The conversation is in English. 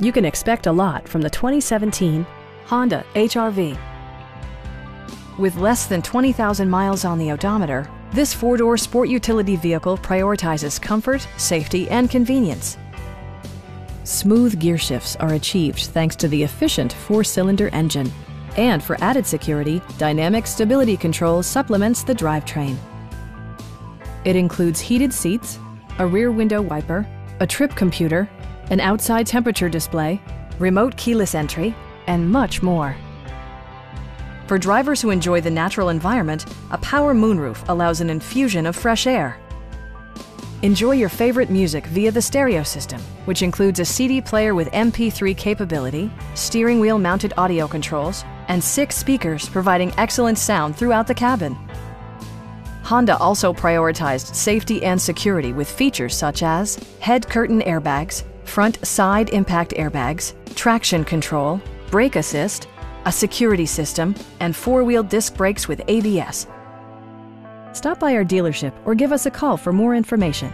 You can expect a lot from the 2017 Honda HRV. With less than 20,000 miles on the odometer, this four-door sport utility vehicle prioritizes comfort, safety, and convenience. Smooth gear shifts are achieved thanks to the efficient four-cylinder engine. And for added security, Dynamic Stability Control supplements the drivetrain. It includes heated seats, a rear window wiper, a trip computer, an outside temperature display, remote keyless entry, and much more. For drivers who enjoy the natural environment, a power moonroof allows an infusion of fresh air. Enjoy your favorite music via the stereo system, which includes a CD player with MP3 capability, steering wheel mounted audio controls, and six speakers providing excellent sound throughout the cabin. Honda also prioritized safety and security with features such as head curtain airbags, front side impact airbags, traction control, brake assist, a security system, and four-wheel disc brakes with ABS. Stop by our dealership or give us a call for more information.